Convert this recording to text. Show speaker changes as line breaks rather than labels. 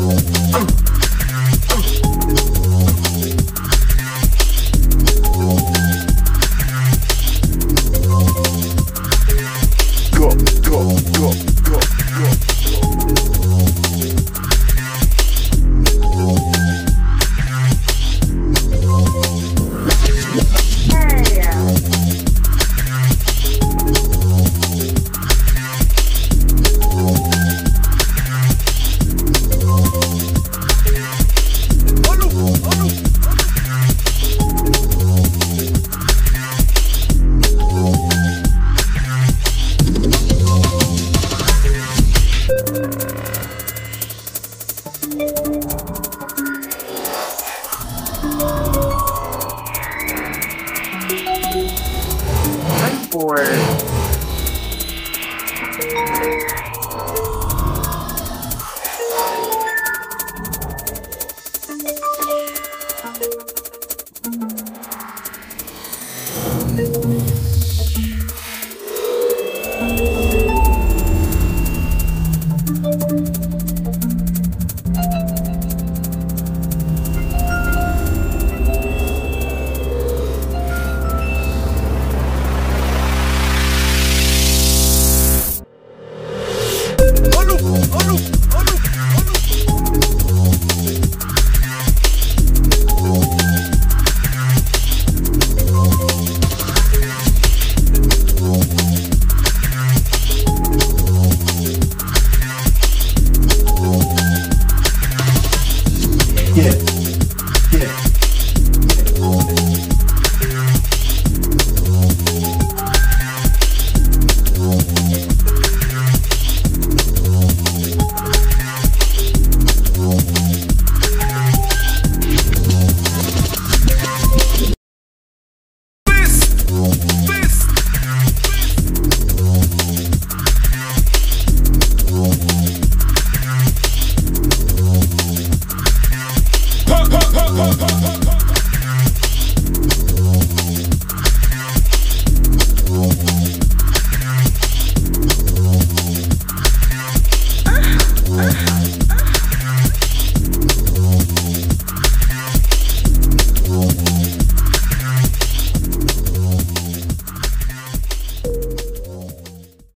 Thank you. for Yeah. Thank you.